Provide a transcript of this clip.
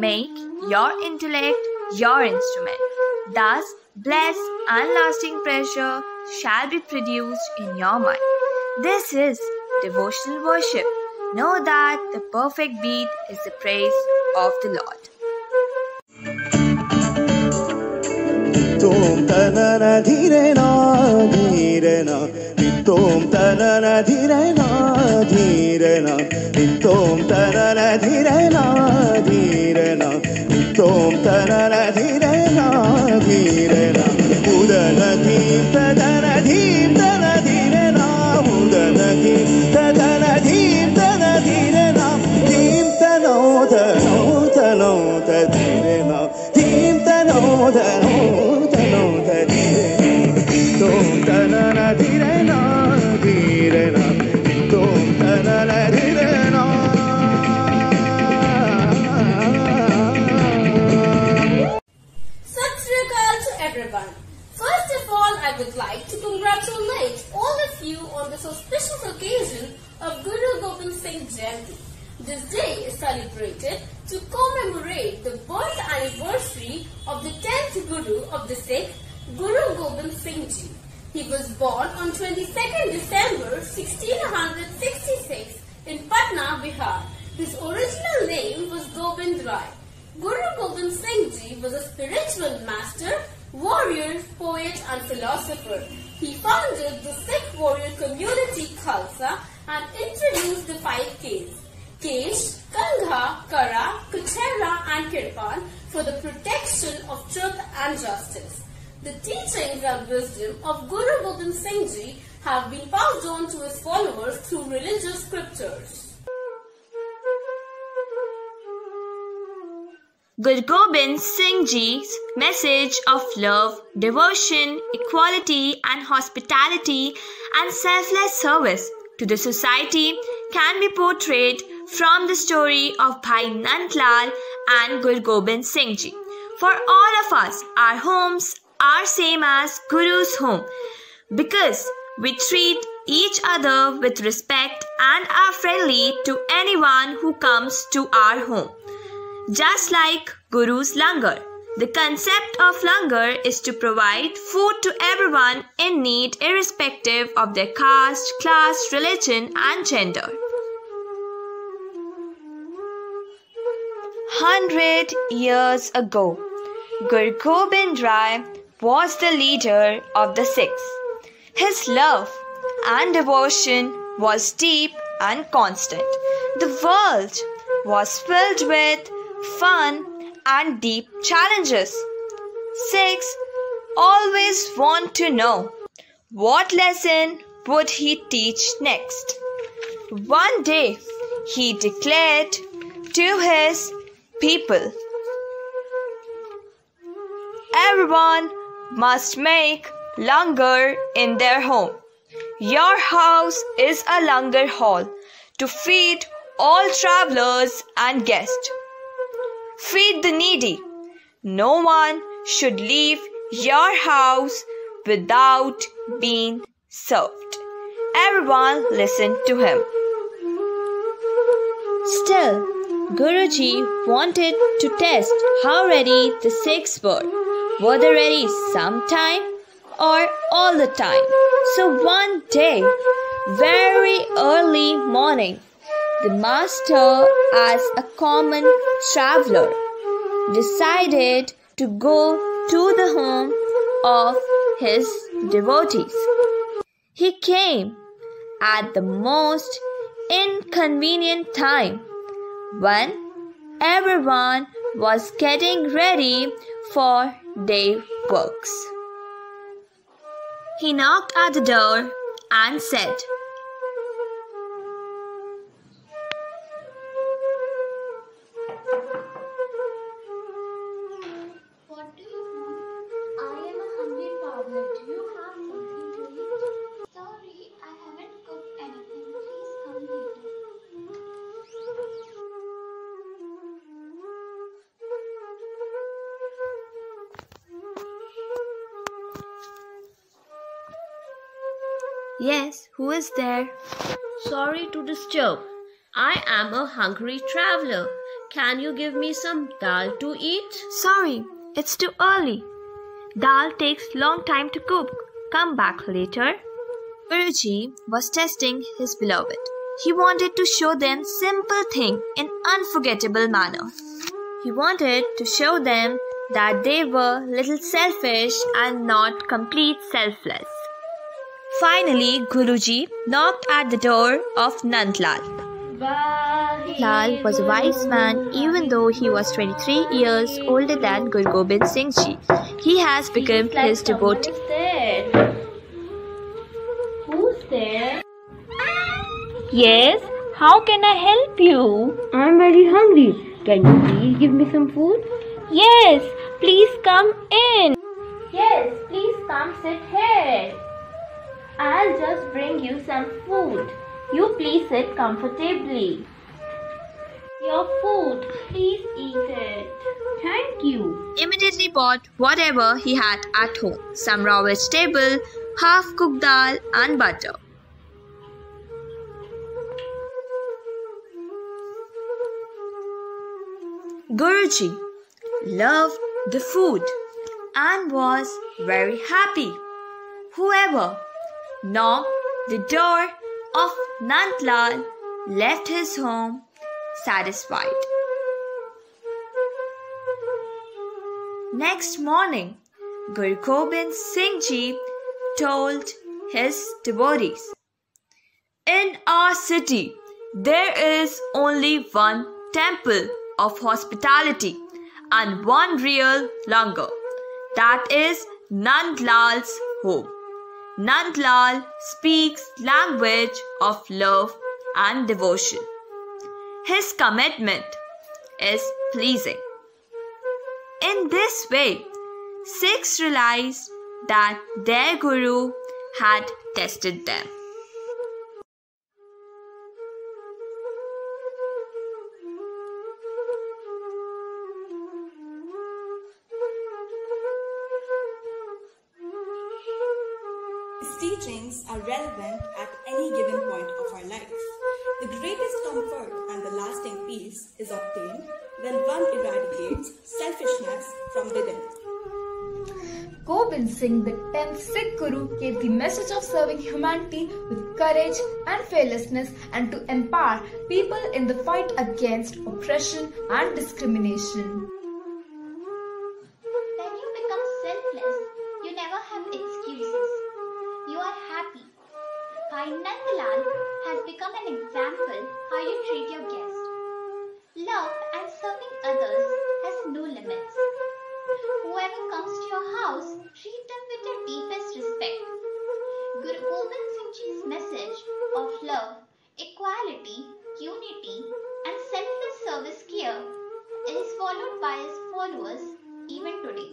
Make your intellect your instrument. Thus, blessed and lasting pressure shall be produced in your mind. This is devotional worship. Know that the perfect beat is the praise of the Lord. Dhirena dhirena Tom tanana dhirena dhirena Tom tanana dhirena dhirena Tom tanana dhirena This day is celebrated to commemorate the birth anniversary of the 10th Guru of the Sikh, Guru Gobind Singh Ji. He was born on 22nd December 1666 in Patna, Bihar. His original name was Gobind Rai. Guru Gobind Singh Ji was a spiritual master, warrior, poet and philosopher. He founded the Sikh warrior community Khalsa and introduced the five Ks. Kesh, Kangha, Kara, Kachera and Kirpan for the protection of truth and justice. The teachings and wisdom of Guru Gobind Singh Ji have been passed on to his followers through religious scriptures. Guru Gobind Singh Ji's message of love, devotion, equality, and hospitality and selfless service to the society can be portrayed from the story of Bhai Nandlal and Guru Gobind Singh Ji. For all of us, our homes are same as Guru's home because we treat each other with respect and are friendly to anyone who comes to our home. Just like Guru's Langar. The concept of Langar is to provide food to everyone in need irrespective of their caste, class, religion and gender. Hundred years ago, Guru Gobind Rai was the leader of the Sikhs. His love and devotion was deep and constant. The world was filled with fun and deep challenges. 6. always want to know what lesson would he teach next. One day he declared to his people Everyone must make langar in their home. Your house is a langar hall to feed all travelers and guests. Feed the needy. No one should leave your house without being served. Everyone listened to him. Still, Guruji wanted to test how ready the Sikhs were. Were they ready sometime or all the time? So one day, very early morning, the master, as a common traveler, decided to go to the home of his devotees. He came at the most inconvenient time when everyone was getting ready for day works. He knocked at the door and said, Yes, who is there? Sorry to disturb. I am a hungry traveler. can you give me some dal to eat? Sorry, it's too early. Dal takes long time to cook. Come back later. Guruji was testing his beloved. He wanted to show them simple thing in unforgettable manner. He wanted to show them that they were little selfish and not complete selfless. Finally, Guruji knocked at the door of Nandlal. Lal was a wise man even though he was 23 years older than Guru Gobind Singh Ji. He has become like his devotee. there. Who's there? Yes, how can I help you? I'm very hungry. Can you please give me some food? Yes, please come in. Yes, please come sit here. I'll just bring you some food. You please sit comfortably. Your food, please eat it. Thank you. Immediately bought whatever he had at home some raw vegetable, half cooked dal, and butter. Guruji loved the food and was very happy. Whoever knocked the door of Nandlal left his home satisfied. Next morning, Guru Gobind Singh Ji told his devotees, In our city, there is only one temple of hospitality and one real langar. That is Nandlal's home. Nandlal speaks language of love and devotion. His commitment is pleasing. In this way, Sikhs realize that their Guru had tested them. Teachings are relevant at any given point of our life. The greatest comfort and the lasting peace is obtained when one eradicates selfishness from within. Gobind Singh, the 10th Sikh Guru, gave the message of serving humanity with courage and fearlessness and to empower people in the fight against oppression and discrimination. Has become an example how you treat your guests. Love and serving others has no limits. Whoever comes to your house, treat them with the deepest respect. Guru Gobind Singh Ji's message of love, equality, unity, and selfless service care is followed by his followers even today.